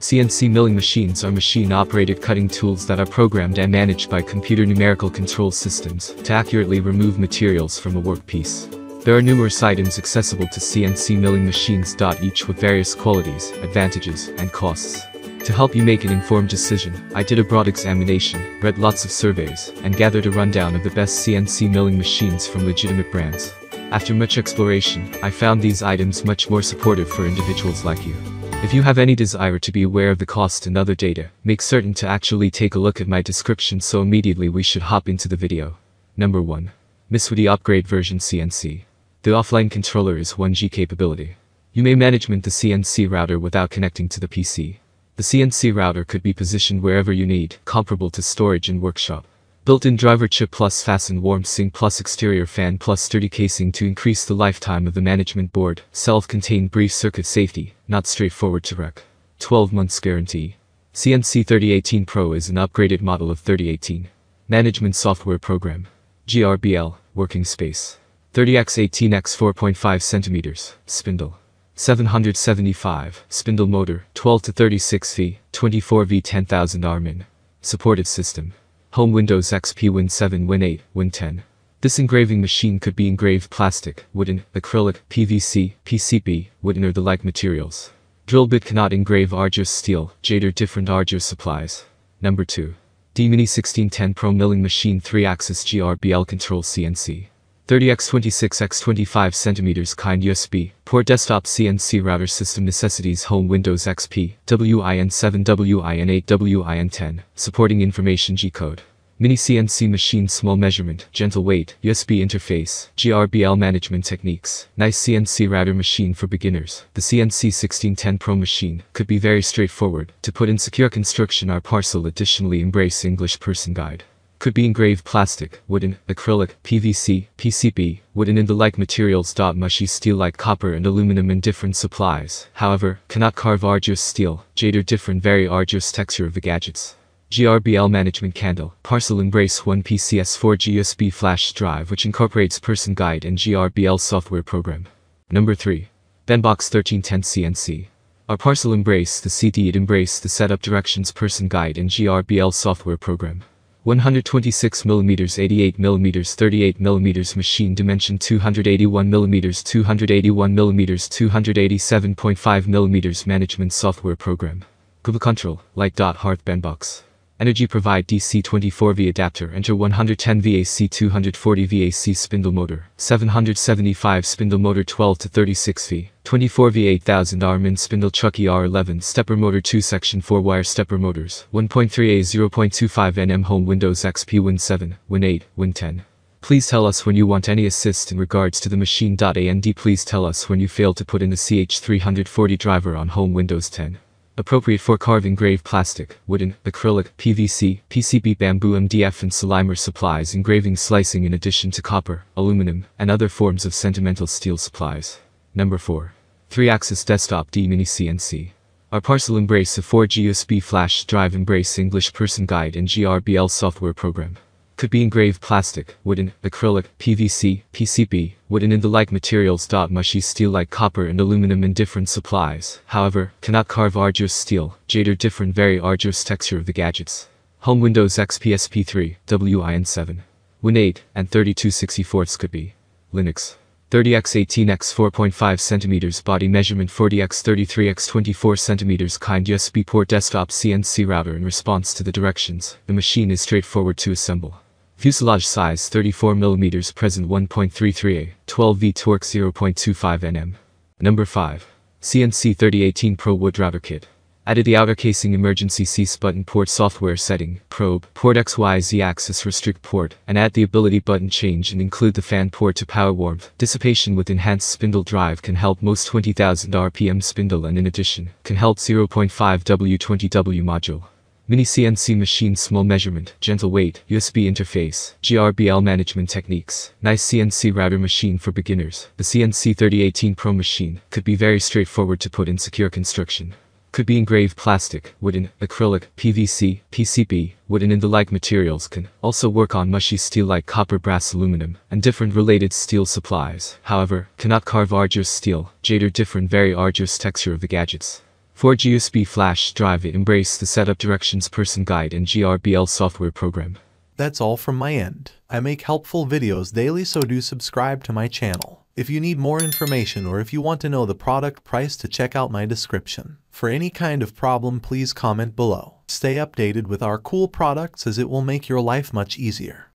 CNC milling machines are machine-operated cutting tools that are programmed and managed by computer numerical control systems to accurately remove materials from a workpiece. There are numerous items accessible to CNC milling machines. Each with various qualities, advantages, and costs. To help you make an informed decision, I did a broad examination, read lots of surveys, and gathered a rundown of the best CNC milling machines from legitimate brands. After much exploration, I found these items much more supportive for individuals like you. If you have any desire to be aware of the cost and other data, make certain to actually take a look at my description so immediately we should hop into the video. Number 1. MISWITY Upgrade Version CNC. The offline controller is 1G capability. You may management the CNC router without connecting to the PC. The CNC router could be positioned wherever you need, comparable to storage and workshop. Built-in driver chip plus fasten warm sink plus exterior fan plus sturdy casing to increase the lifetime of the management board. Self-contained brief circuit safety, not straightforward to wreck. 12 months guarantee. CNC 3018 Pro is an upgraded model of 3018. Management software program. GRBL, working space. 30x18x 4.5 centimeters, spindle. 775, spindle motor, 12 to 36 V, 24 V 10,000 Rmin. Supported system. Home Windows XP Win 7 Win 8, Win 10. This engraving machine could be engraved plastic, wooden, acrylic, PVC, PCB, wooden or the like materials. Drill bit cannot engrave arduous steel, jade or different arduous supplies. Number 2. D-Mini 1610 Pro Milling Machine 3-Axis GRBL Control CNC. 30x26x25 cm kind USB, port desktop CNC router system necessities home Windows XP, WIN7 WIN8 WIN10, supporting information G-code. Mini CNC machine small measurement, gentle weight, USB interface, GRBL management techniques, nice CNC router machine for beginners. The CNC 1610 Pro machine could be very straightforward. To put in secure construction our parcel additionally embrace English person guide could be engraved plastic, wooden, acrylic, PVC, PCB, wooden and the like materials. Mushy steel like copper and aluminum in different supplies, however, cannot carve arduous steel, jade or different very arduous texture of the gadgets. GRBL Management Candle, Parcel Embrace 1 PCS4 USB flash drive which incorporates Person Guide and GRBL software program. Number 3. Benbox 1310 CNC. Our parcel embrace the CD it embrace the setup directions person guide and GRBL software program. 126mm 88mm 38mm machine dimension 281mm 281mm 287.5mm management software program. Google Control, Light. Hearth Benbox. Energy provide DC 24V adapter enter 110 VAC 240 VAC spindle motor, 775 spindle motor 12 to 36V, 24V 8000 Rmin spindle chuck ER11 stepper motor 2 section 4 wire stepper motors, 1.3A 0.25 NM home Windows XP Win 7, Win 8, Win 10. Please tell us when you want any assist in regards to the machine. And please tell us when you failed to put in the CH340 driver on home Windows 10 appropriate for carving engraved plastic, wooden, acrylic, PVC, PCB bamboo MDF and Slimer supplies engraving slicing in addition to copper, aluminum, and other forms of sentimental steel supplies. Number 4. 3-axis desktop D-Mini CNC. Our parcel embrace a 4G USB flash drive embrace English person guide and GRBL software program could be engraved plastic, wooden, acrylic, PVC, PCB, wooden and the like materials. Mushy steel like copper and aluminum in different supplies, however, cannot carve arduous steel, jade or different very arduous texture of the gadgets. Home Windows XP SP3, WIN7, Win 8, and 3264 could be. Linux. 30x18x 4.5 cm body measurement 40x33x 24 cm kind USB port desktop CNC router in response to the directions. The machine is straightforward to assemble. Fuselage size 34mm present 1.33A, 12V torque 0.25 Nm. Number 5. CNC 3018 Pro Wood Router Kit. Added the outer casing emergency cease button port software setting, probe, port XYZ axis restrict port, and add the ability button change and include the fan port to power warmth. Dissipation with enhanced spindle drive can help most 20,000 RPM spindle and in addition, can help 0.5 W20W module. Mini CNC machine small measurement, gentle weight, USB interface, GRBL management techniques, nice CNC router machine for beginners. The CNC 3018 Pro machine could be very straightforward to put in secure construction. Could be engraved plastic, wooden, acrylic, PVC, PCB, wooden and the like materials can also work on mushy steel like copper brass aluminum, and different related steel supplies, however, cannot carve arduous steel, jade or different very arduous texture of the gadgets. For USB flash drive embrace the setup directions person guide and GRBL software program. That's all from my end. I make helpful videos daily so do subscribe to my channel. If you need more information or if you want to know the product price to check out my description. For any kind of problem please comment below. Stay updated with our cool products as it will make your life much easier.